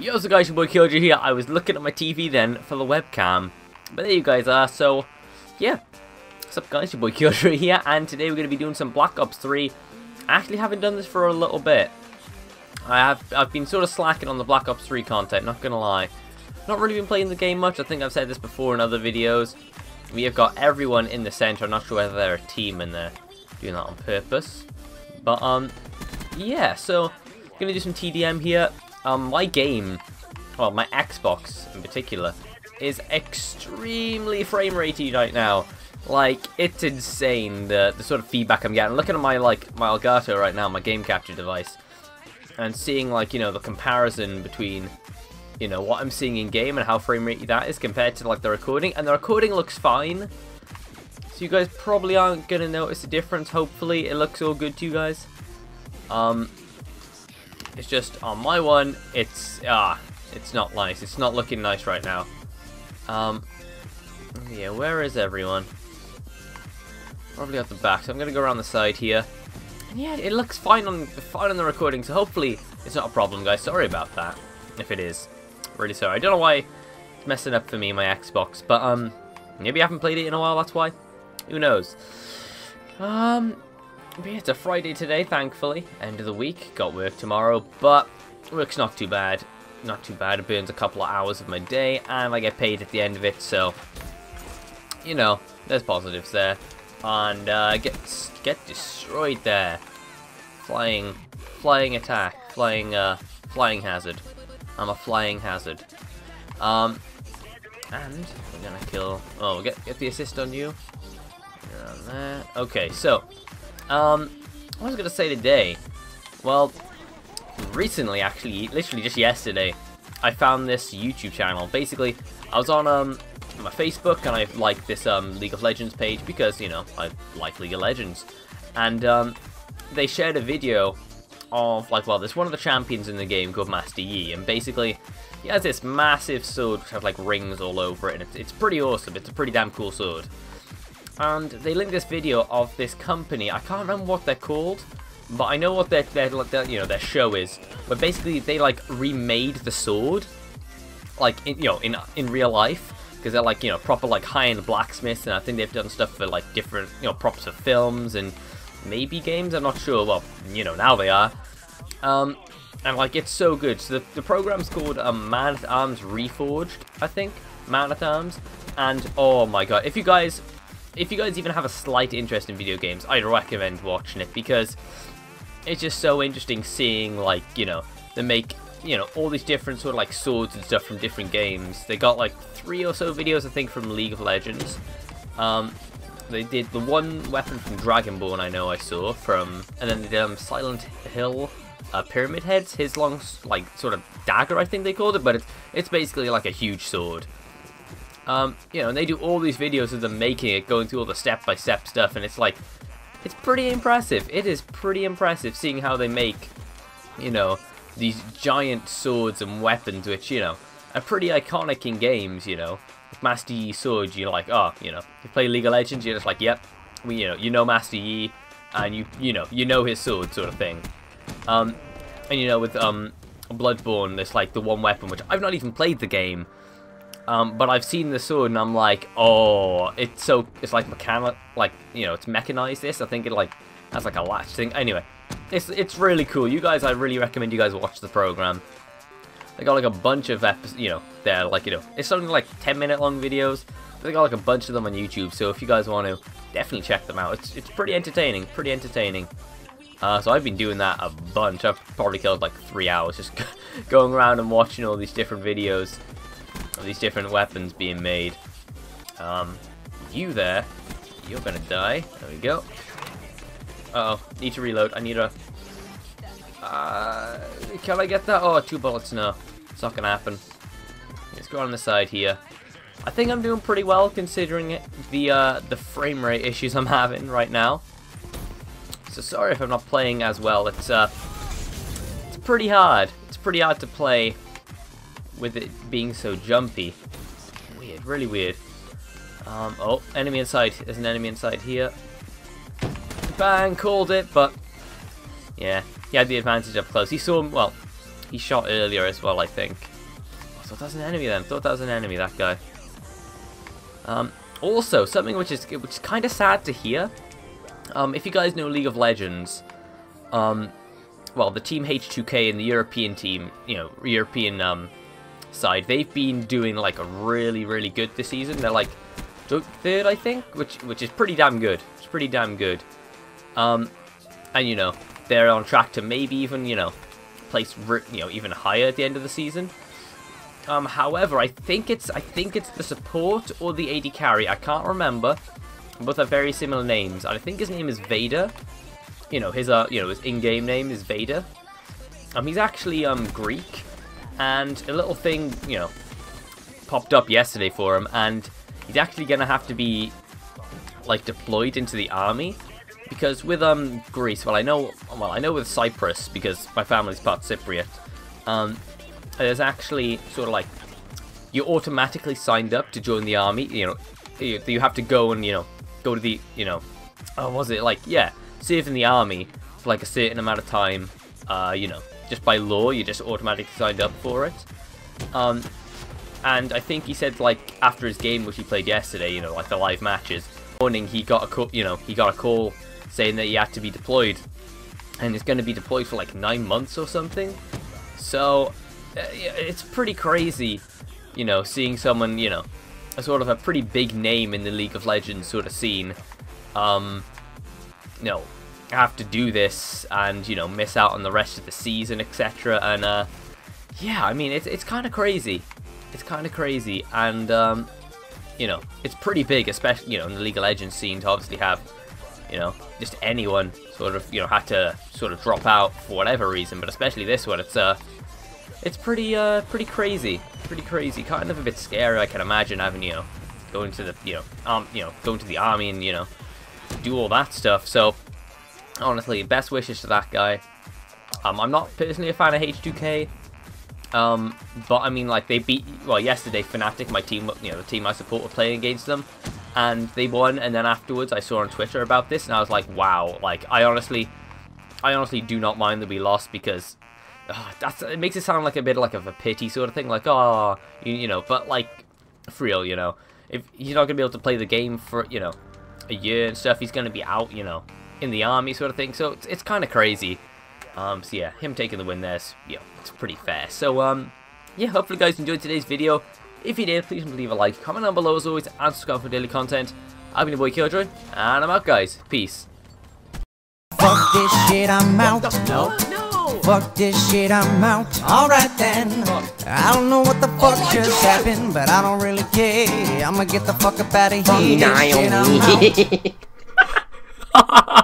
Yo, so guys, your boy Killjoy here. I was looking at my TV then for the webcam. But there you guys are, so, yeah. What's up guys, your boy Killjoy here, and today we're going to be doing some Black Ops 3. I actually haven't done this for a little bit. I have, I've been sort of slacking on the Black Ops 3 content, not gonna lie. Not really been playing the game much, I think I've said this before in other videos. We have got everyone in the center, I'm not sure whether they're a team and they're doing that on purpose. But, um, yeah, so, gonna do some TDM here. Um, my game, well, my Xbox in particular, is extremely frame ratey right now. Like, it's insane, the, the sort of feedback I'm getting. Looking at my, like, my Elgato right now, my game capture device, and seeing, like, you know, the comparison between, you know, what I'm seeing in-game and how frame ratey that is compared to, like, the recording. And the recording looks fine, so you guys probably aren't going to notice a difference, hopefully. It looks all good to you guys. Um, it's just on my one, it's ah, it's not nice. It's not looking nice right now. Um, yeah, where is everyone? Probably at the back. So I'm gonna go around the side here. And yeah, it looks fine on fine on the recording. So hopefully it's not a problem, guys. Sorry about that. If it is, really sorry. I don't know why it's messing up for me my Xbox, but um, maybe I haven't played it in a while. That's why. Who knows? Um, yeah, it's a Friday today, thankfully. End of the week. Got work tomorrow, but work's not too bad. Not too bad. It burns a couple of hours of my day, and I get paid at the end of it, so... You know, there's positives there. And, uh, get, get destroyed there. Flying, flying attack. Flying, uh, flying hazard. I'm a flying hazard. Um, and we're gonna kill... Oh, get, get the assist on you. Okay, so, um, what was I going to say today? Well, recently, actually, literally just yesterday, I found this YouTube channel. Basically, I was on um my Facebook and I liked this um League of Legends page because you know I like League of Legends, and um they shared a video of like well there's one of the champions in the game called Master Yi, and basically he has this massive sword which has like rings all over it, and it's, it's pretty awesome. It's a pretty damn cool sword and they linked this video of this company. I can't remember what they're called, but I know what their, their, their you know their show is. But basically, they like remade the sword, like in, you know in in real life, because they're like you know proper like high-end blacksmiths, and I think they've done stuff for like different you know props for films and maybe games. I'm not sure. Well, you know now they are. Um, and like it's so good. So the, the program's called um, Man at Arms Reforged, I think. Man at Arms, and oh my god, if you guys if you guys even have a slight interest in video games, I'd recommend watching it because it's just so interesting seeing like, you know, they make, you know, all these different sort of like swords and stuff from different games. They got like three or so videos I think from League of Legends. Um, they did the one weapon from Dragonborn I know I saw from, and then they did um, Silent Hill uh, Pyramid Heads, his long like sort of dagger I think they called it, but it's, it's basically like a huge sword. Um, you know, and they do all these videos of them making it, going through all the step-by-step -step stuff, and it's like, it's pretty impressive. It is pretty impressive seeing how they make, you know, these giant swords and weapons, which, you know, are pretty iconic in games, you know. Master Yi swords, you're like, oh, you know, you play League of Legends, you're just like, yep, we, you know, you know Master Yi, and you, you know, you know his sword sort of thing. Um, and, you know, with, um, Bloodborne, there's like the one weapon, which I've not even played the game, um, but I've seen the sword and I'm like, oh, it's so, it's like mechanic, like, you know, it's mechanized this. I think it like has like a latch thing. Anyway, it's, it's really cool. You guys, I really recommend you guys watch the program. They got like a bunch of episodes, you know, they're like, you know, it's something like 10 minute long videos. They got like a bunch of them on YouTube. So if you guys want to, definitely check them out. It's, it's pretty entertaining, pretty entertaining. Uh, so I've been doing that a bunch. I've probably killed like three hours just going around and watching all these different videos of these different weapons being made. Um, you there, you're gonna die. There we go. Uh oh need to reload. I need a... Uh, can I get that? Oh, two bullets, no. It's not gonna happen. Let's go on the side here. I think I'm doing pretty well considering it, the uh, the frame rate issues I'm having right now. So sorry if I'm not playing as well. It's uh, it's pretty hard. It's pretty hard to play with it being so jumpy. Weird, really weird. Um, oh, enemy inside. There's an enemy inside here. Bang, called it, but yeah, he had the advantage up close. He saw, him, well, he shot earlier as well, I think. I thought that was an enemy then. thought that was an enemy, that guy. Um, also, something which is which is kind of sad to hear. Um, if you guys know League of Legends, um, well, the Team H2K and the European team, you know, European um, side, they've been doing like a really, really good this season. They're like third, I think, which which is pretty damn good. It's pretty damn good. Um, and you know, they're on track to maybe even you know place you know even higher at the end of the season. Um, however, I think it's I think it's the support or the AD carry. I can't remember. Both are very similar names. I think his name is Vader. You know his uh you know his in-game name is Vader. Um, he's actually um Greek, and a little thing you know popped up yesterday for him, and he's actually gonna have to be like deployed into the army because with um Greece, well I know well I know with Cyprus because my family's part Cypriot. Um, there's actually sort of like you're automatically signed up to join the army. You know, you, you have to go and you know go to the you know, oh was it like yeah, serve in the army for like a certain amount of time. Uh, you know, just by law, you're just automatically signed up for it. Um, and I think he said like after his game which he played yesterday, you know, like the live matches, morning he got a call, you know, he got a call saying that he had to be deployed, and he's going to be deployed for like nine months or something. So uh, it's pretty crazy, you know, seeing someone, you know, a sort of a pretty big name in the League of Legends sort of scene, um, you know, have to do this and you know miss out on the rest of the season, etc. And uh, yeah, I mean it's it's kind of crazy. It's kind of crazy, and um, you know, it's pretty big, especially you know in the League of Legends scene to obviously have you know, just anyone sort of, you know, had to sort of drop out for whatever reason, but especially this one, it's, uh, it's pretty, uh, pretty crazy, pretty crazy, kind of a bit scary, I can imagine having, you know, going to the, you know, um, you know, going to the army and, you know, do all that stuff, so, honestly, best wishes to that guy. Um, I'm not personally a fan of H2K, um, but I mean, like, they beat, well, yesterday, Fnatic, my team, you know, the team I support, were playing against them, and they won, and then afterwards I saw on Twitter about this, and I was like, wow, like, I honestly, I honestly do not mind that we lost, because uh, that's, it makes it sound like a bit like of a pity sort of thing, like, oh, you, you know, but, like, for real, you know, if he's not to be able to play the game for, you know, a year and stuff, he's to be out, you know, in the army sort of thing, so it's, it's kind of crazy. Um, so yeah, him taking the win there's, you know, it's pretty fair. So, um, yeah, hopefully you guys enjoyed today's video. If you did, please leave a like, comment down below as always, and subscribe for daily content. I've been your boy Killjoy, and I'm out guys. Peace. Fuck this shit, I'm out. No, no. Fuck this shit, I'm out. Alright then. I don't know what the fuck just happened, but I don't really care. I'ma get the fuck up out of here. Shit, I'm out.